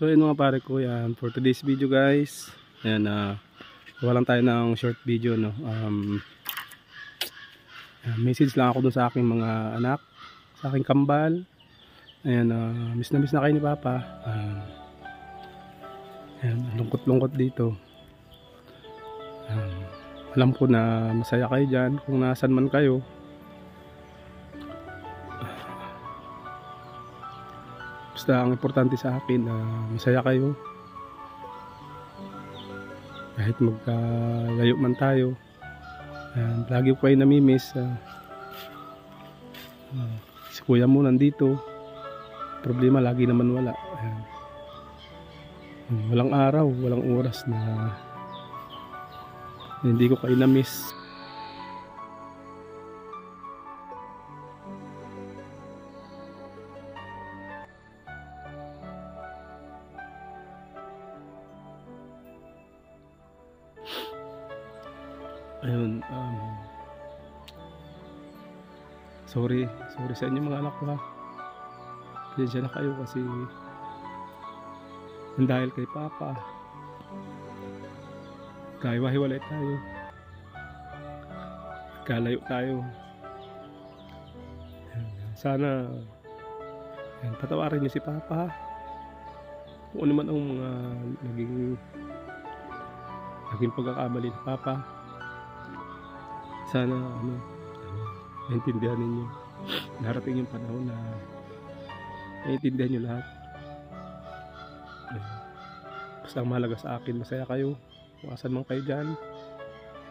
So yun mga pare ko yan for today's video guys. Ayan na uh, walang tayo ng short video no. Um, message lang ako dun sa aking mga anak, sa aking kambal. Ayan, uh, miss na miss na kayo ni Papa. Uh, ayan, lungkot-lungkot dito. Um, alam ko na masaya kayo dyan kung nasan man kayo. Basta ang importante sa akin na uh, masaya kayo. Kahit magkalayo man tayo. And lagi ko kayo namimiss. Uh, uh, si kuya mo nandito. Problema lagi naman wala. Ayan. Walang araw, walang oras na hindi ko kayo na-miss. Ayun um, sorry sorry sa inyo mga anak ko ha? Pasensya na kayo kasi dahil kay papa. Kahiwa-hiwalay tayo. Kalayo tayo. Sana yan, patawarin niyo si papa kung ano man ang mga naging naging pagkakamali ni papa sana ano naintindihan ninyo. Darating yung panahon na naintindihan nyo lahat. Basta ang sa akin masaya kayo. Kung asan man kayo dyan.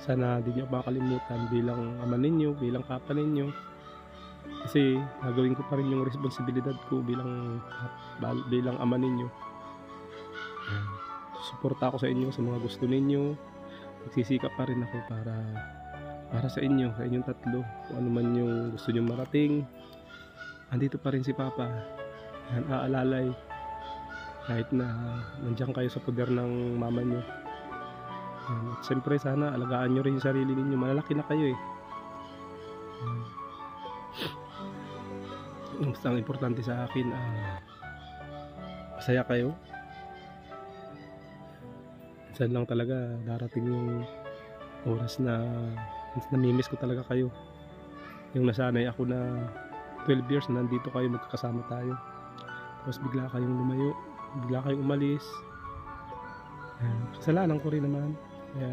Sana di nyo makalimutan bilang ama ninyo bilang papa ninyo. Kasi gagawin ko pa rin yung responsibilidad ko bilang bilang ama ninyo. Suporta ako sa inyo sa mga gusto ninyo. Magsisikap pa rin ako para para sa inyo, sa inyong tatlo kung ano man yung gusto nyo marating. Andito pa rin si Papa. Yan aalalay. Kahit na nandiyan kayo sa poder ng mama nyo. Yan. at siyempre sana alagaan nyo rin yung sarili ninyo. Malalaki na kayo eh. Yan. ang importante sa akin? Uh, masaya kayo? Minsan lang talaga darating yung oras na namimiss ko talaga kayo. Yung nasanay ako na 12 years na nandito kayo magkakasama tayo. Tapos bigla kayong lumayo bigla kayong umalis. Kasalanan ko rin naman. Kaya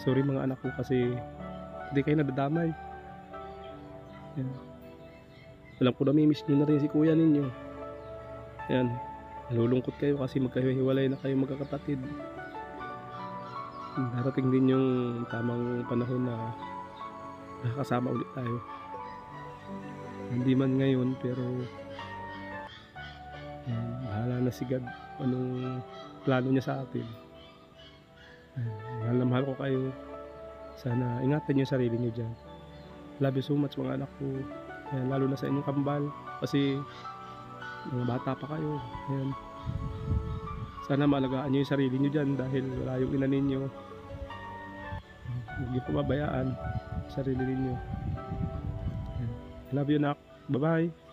sorry mga anak ko kasi hindi kayo nadadamay. Ayan. alam ko namimiss nyo na rin si kuya ninyo. Ayan. nalulungkot kayo kasi magkahiwalay na kayo magkakapatid darating din yung tamang panahon na nakakasama ulit tayo. Hindi man ngayon pero um, bahala na si God anong plano niya sa atin. Mahal na mahal ko kayo. Sana ingatan niyo sarili niyo dyan. Love you so much mga anak ko. Ayan, lalo na sa inyong kambal. Kasi mga bata pa kayo. Ayan. sana maalagaan niyo yung sarili niyo dyan dahil wala yung ina ninyo hindi po mabayaan sarili ninyo. Love you nak. Bye bye